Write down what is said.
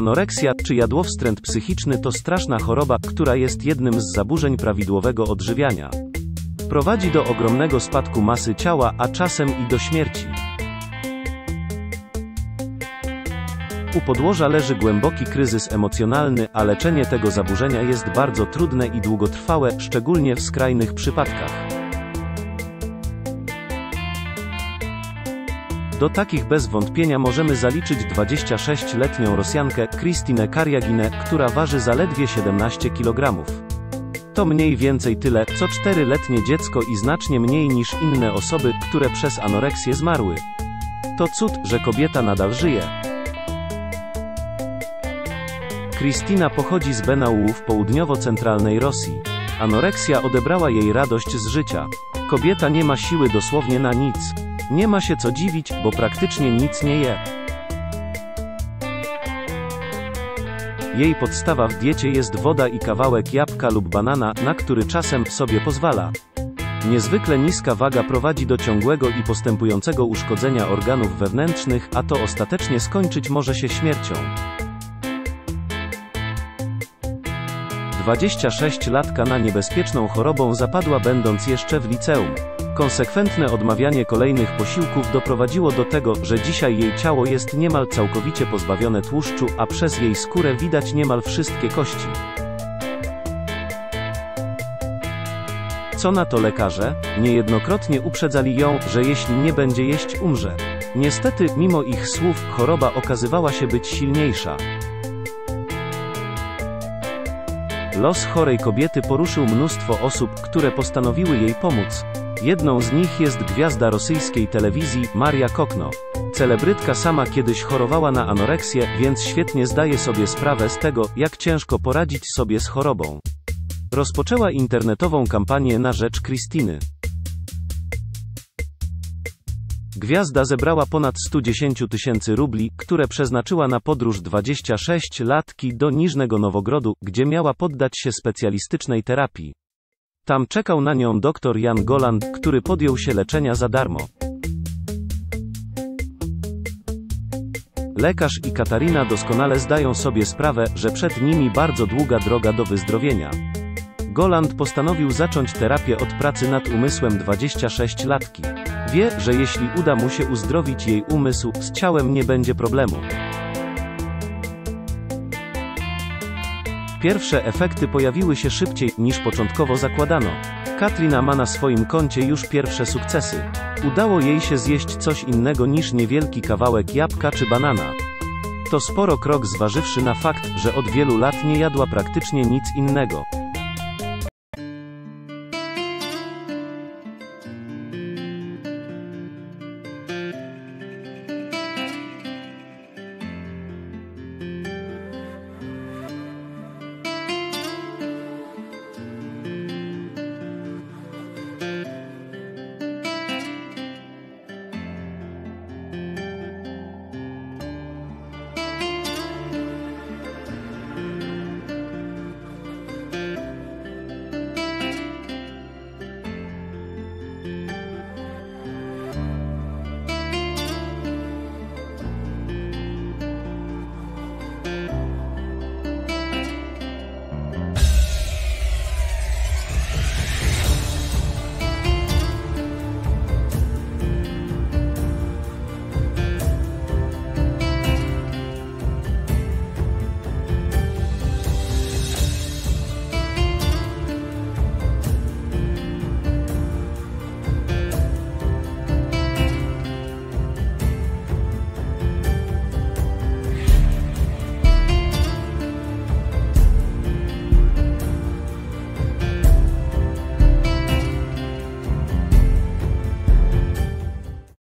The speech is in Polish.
Anoreksja, czy jadłowstręt psychiczny to straszna choroba, która jest jednym z zaburzeń prawidłowego odżywiania. Prowadzi do ogromnego spadku masy ciała, a czasem i do śmierci. U podłoża leży głęboki kryzys emocjonalny, a leczenie tego zaburzenia jest bardzo trudne i długotrwałe, szczególnie w skrajnych przypadkach. Do takich bez wątpienia możemy zaliczyć 26-letnią Rosjankę, Kristinę Karjaginę, która waży zaledwie 17 kg. To mniej więcej tyle, co 4-letnie dziecko i znacznie mniej niż inne osoby, które przez anoreksję zmarły. To cud, że kobieta nadal żyje. Kristina pochodzi z Benału w południowo-centralnej Rosji. Anoreksja odebrała jej radość z życia. Kobieta nie ma siły dosłownie na nic. Nie ma się co dziwić, bo praktycznie nic nie je. Jej podstawa w diecie jest woda i kawałek jabłka lub banana, na który czasem sobie pozwala. Niezwykle niska waga prowadzi do ciągłego i postępującego uszkodzenia organów wewnętrznych, a to ostatecznie skończyć może się śmiercią. 26-latka na niebezpieczną chorobą zapadła będąc jeszcze w liceum. Konsekwentne odmawianie kolejnych posiłków doprowadziło do tego, że dzisiaj jej ciało jest niemal całkowicie pozbawione tłuszczu, a przez jej skórę widać niemal wszystkie kości. Co na to lekarze? Niejednokrotnie uprzedzali ją, że jeśli nie będzie jeść, umrze. Niestety, mimo ich słów, choroba okazywała się być silniejsza. Los chorej kobiety poruszył mnóstwo osób, które postanowiły jej pomóc. Jedną z nich jest gwiazda rosyjskiej telewizji, Maria Kokno. Celebrytka sama kiedyś chorowała na anoreksję, więc świetnie zdaje sobie sprawę z tego, jak ciężko poradzić sobie z chorobą. Rozpoczęła internetową kampanię na rzecz Kristiny. Gwiazda zebrała ponad 110 tysięcy rubli, które przeznaczyła na podróż 26 latki do Niżnego Nowogrodu, gdzie miała poddać się specjalistycznej terapii. Tam czekał na nią dr Jan Goland, który podjął się leczenia za darmo. Lekarz i Katarina doskonale zdają sobie sprawę, że przed nimi bardzo długa droga do wyzdrowienia. Goland postanowił zacząć terapię od pracy nad umysłem 26-latki. Wie, że jeśli uda mu się uzdrowić jej umysł, z ciałem nie będzie problemu. Pierwsze efekty pojawiły się szybciej, niż początkowo zakładano. Katrina ma na swoim koncie już pierwsze sukcesy. Udało jej się zjeść coś innego niż niewielki kawałek jabłka czy banana. To sporo krok zważywszy na fakt, że od wielu lat nie jadła praktycznie nic innego.